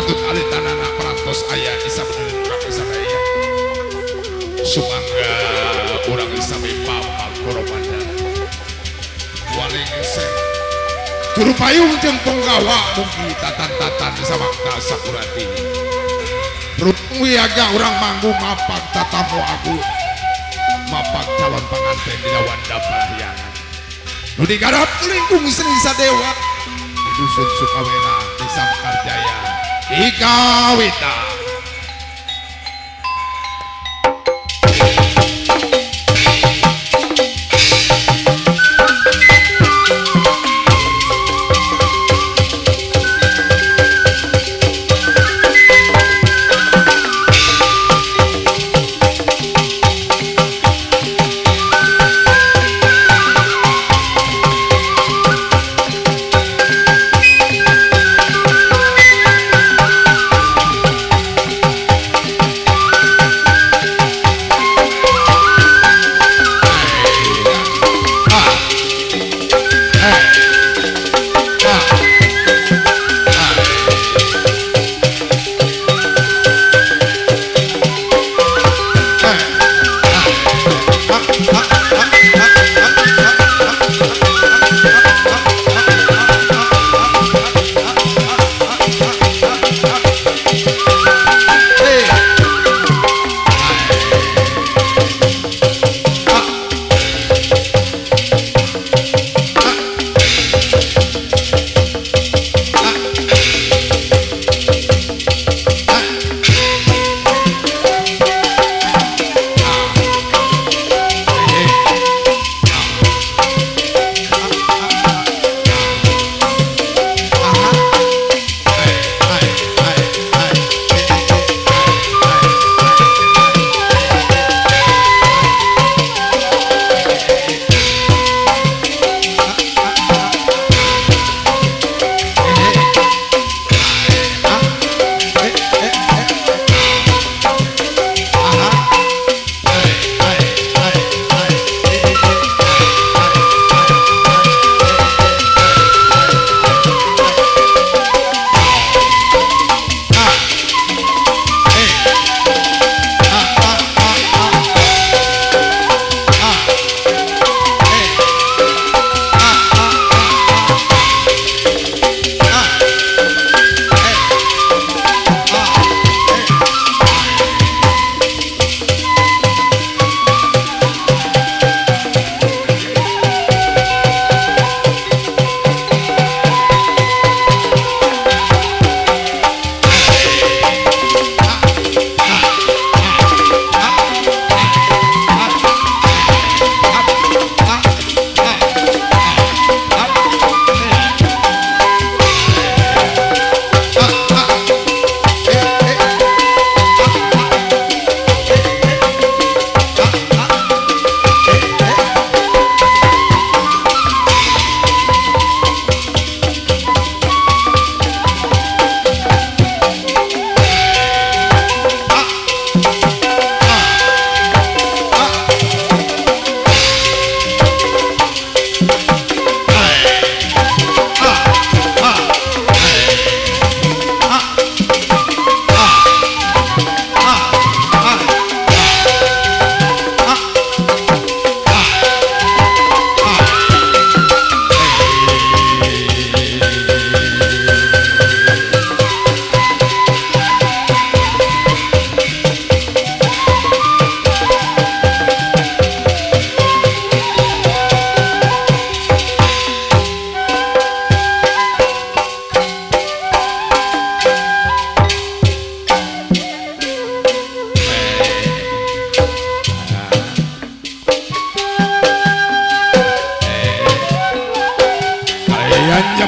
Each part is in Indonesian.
atut alih tanana perantos ayah isa bener urang isa daya sumangga urang isa mipapal koromanda waling sen turu payung jeung penggawa mugi tatan-tatan samakta sakurati. Rupung wiaga urang manggung mapak tatamu aku. Mapak calon pengantin di Wanda Parahyangan nu digarap lingkung seni sadewa. Di dusun Sukawena desa Mekarjaya Igawita.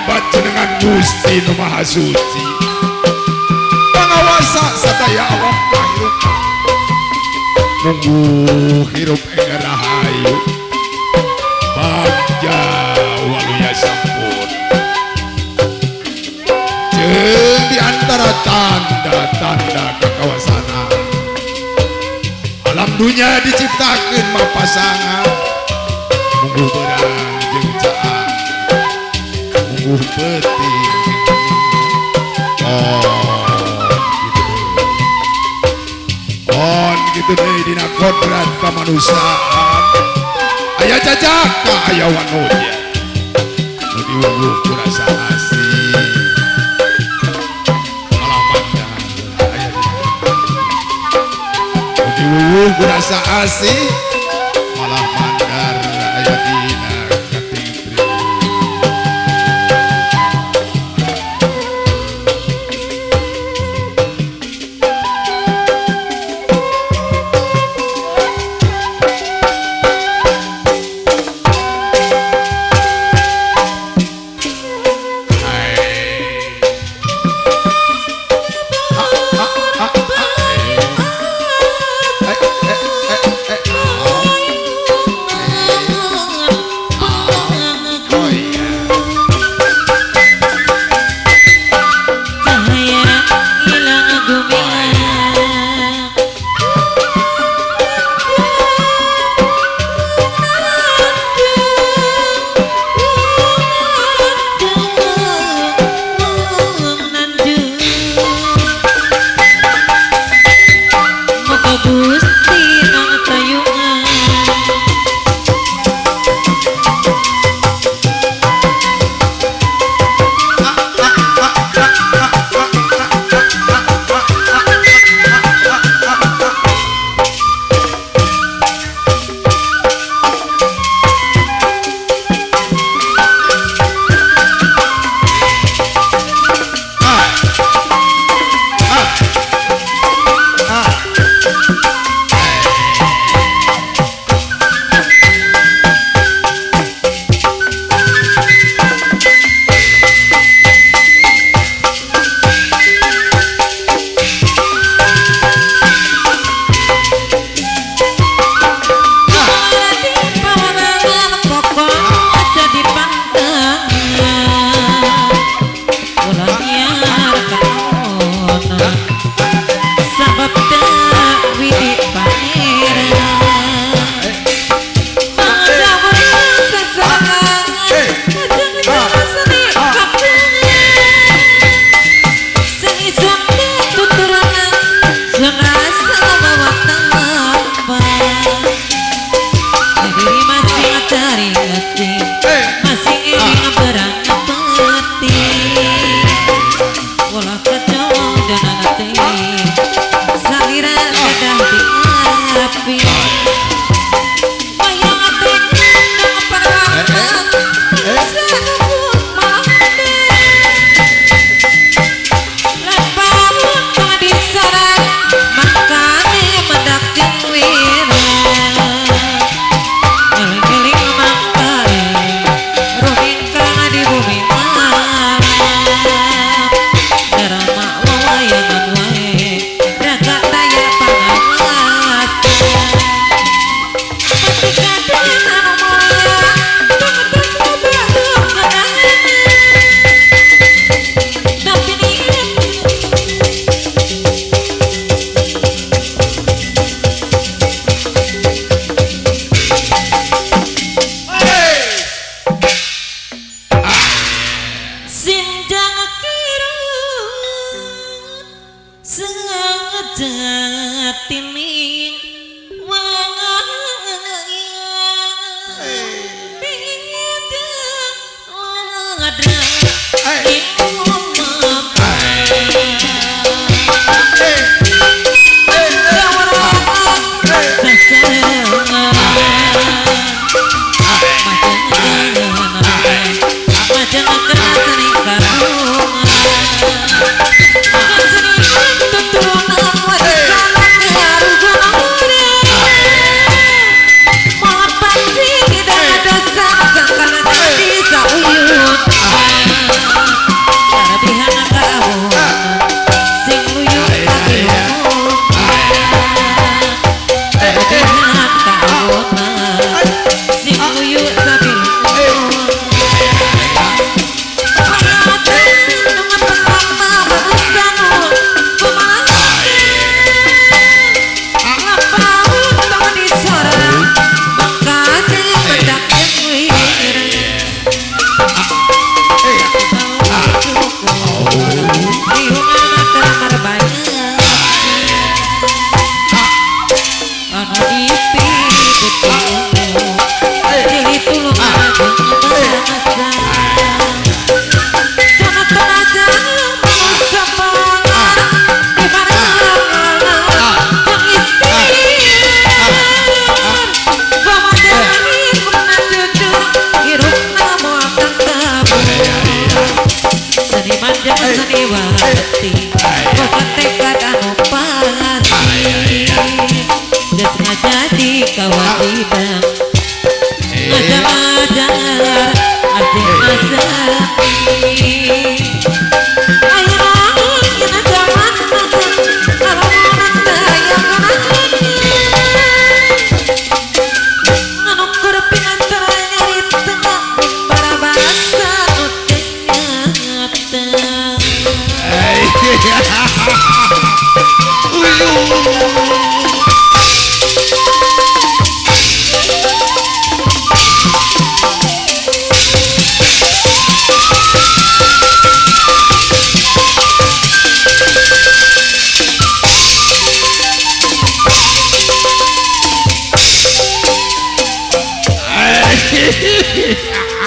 Nyebat jenengan Gusti Nu Maha Suci Pangawasa sadaya alam kahirup Munggu hirup ing rahayu. Bagja waluya sampun. Jeung di antara tanda-tanda kekawasanan. Alam dunia diciptakan mapasangan Munggu berang Betul, oh, gitu. on gitu deh gitu dina kodrat kemanusiaan. Ayah cacak ka ayah wanonya nu diunggu kurasa asih diwuwuh berasa asih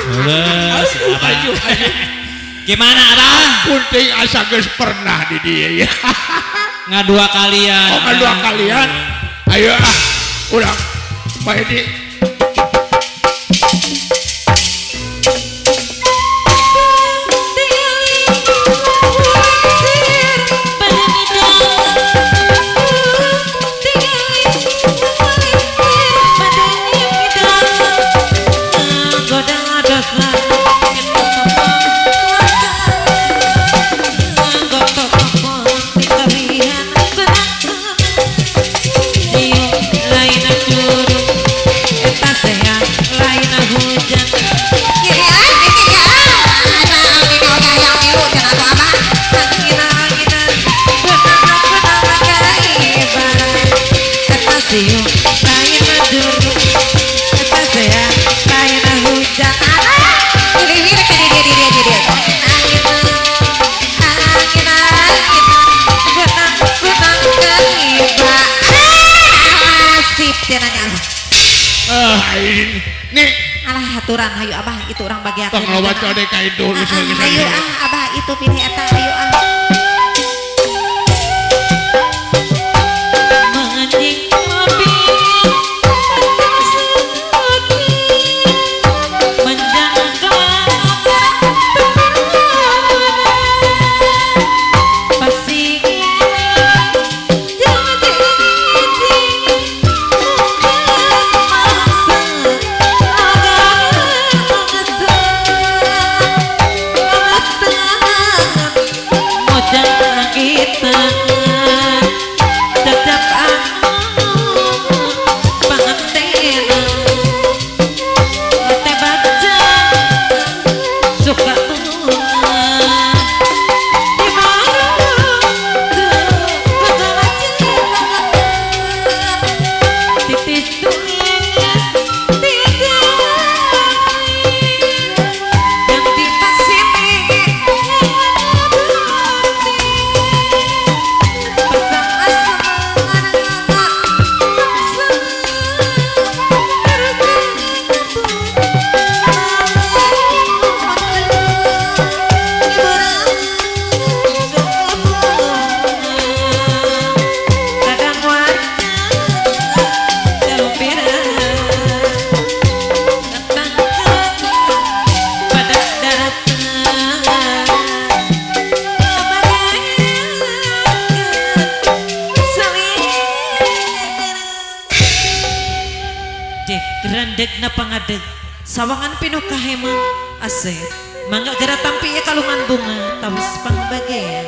Terus, Abah. Gimana Abah? Kunting asa geus pernah di dia ya. Ngadua kalian. Oh, kan dua kalian. Ayo ah, udah. Pak Edi. Aturan hayu abah itu orang bagian tong loba code ka itu geus geus. Ayo ah abah itu pilih eta hayu ah sawangan pinuh kaheman ase mangga gara tampi ya kalungan bunga tawis pangbagean